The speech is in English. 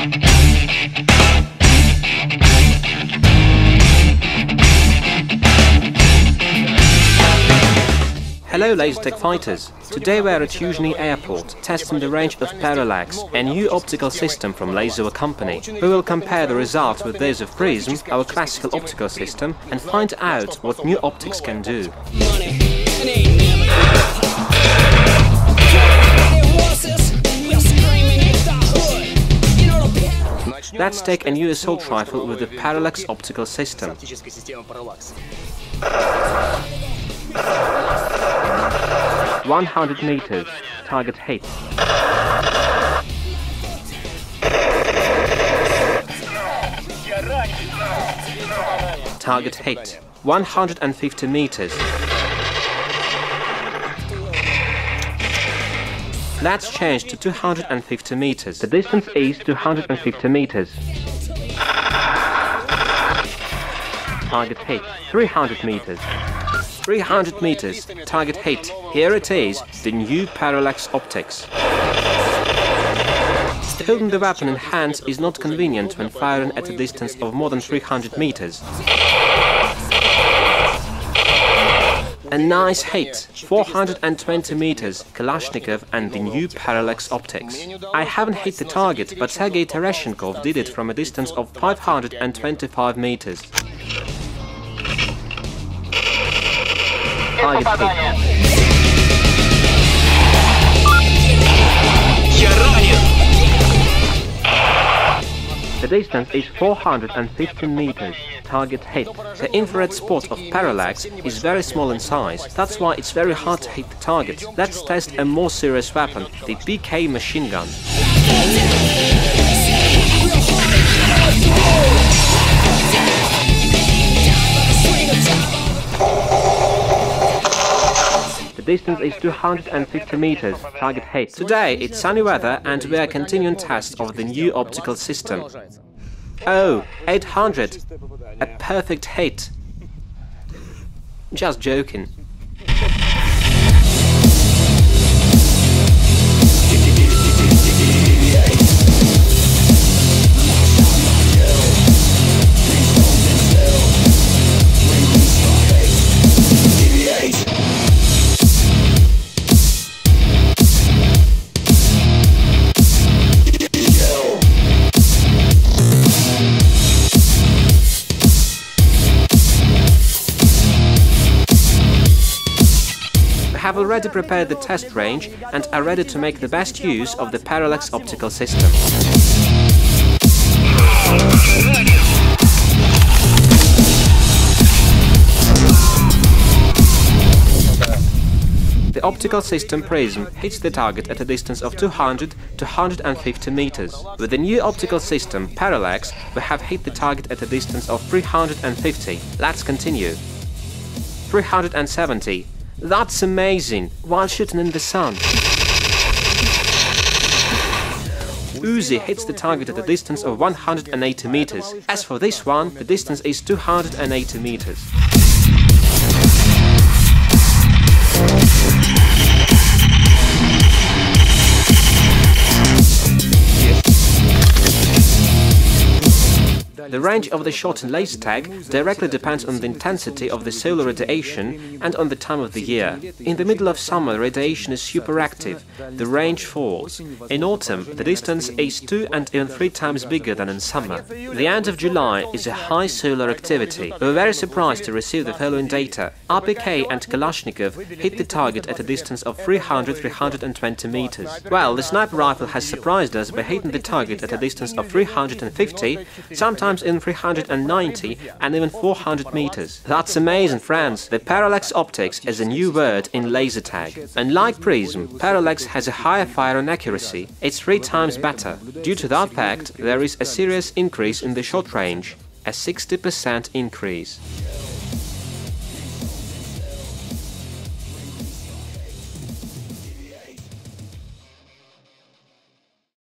Hello Lasertag fighters! Today we are at Yuzhny Airport, testing the range of Parallax, a new optical system from Laser company. We will compare the results with those of Prism, our classical optical system, and find out what new optics can do. Let's take a new assault rifle with the Parallax optical system. 100 meters. Target hit. Target hit. 150 meters. Let's change to 250 meters. The distance is 250 meters. Target hit. 300 meters. 300 meters, target hit. Here it is, the new parallax optics. Holding the weapon in hand is not convenient when firing at a distance of more than 300 meters A nice hit, 420 meters, Kalashnikov and the new parallax optics. I haven't hit the target, but Sergei Tereshchenkov did it from a distance of 525 meters. Попадание. Я ранен. Distance is 415 meters. Target hit. The infrared spot of parallax is very small in size. That's why it's very hard to hit the target. Let's test a more serious weapon, the PK machine gun. Distance is 250 meters, target hit. Today it's sunny weather and we are continuing tests of the new optical system. Oh, 800! A perfect hit! Just joking. Have already prepared the test range and are ready to make the best use of the Parallax optical system. The optical system prism hits the target at a distance of 200 to 150 meters. With the new optical system Parallax, we have hit the target at a distance of 350. Let's continue. 370 that's amazing, while shooting in the sun. Uzi hits the target at a distance of 180 meters. As for this one, the distance is 280 meters. The range of the shot in laser tag directly depends on the intensity of the solar radiation and on the time of the year. In the middle of summer, radiation is superactive, the range falls. In autumn, the distance is two and even three times bigger than in summer. The end of July is a high solar activity. We were very surprised to receive the following data. RPK and Kalashnikov hit the target at a distance of 300-320 meters. Well, the sniper rifle has surprised us by hitting the target at a distance of 350, sometimes in 390 and even 400 meters. That's amazing, friends! The parallax optics is a new word in laser tag. Unlike Prism, parallax has a higher firing accuracy. It's three times better. Due to that fact, there is a serious increase in the shot range, a 60% increase.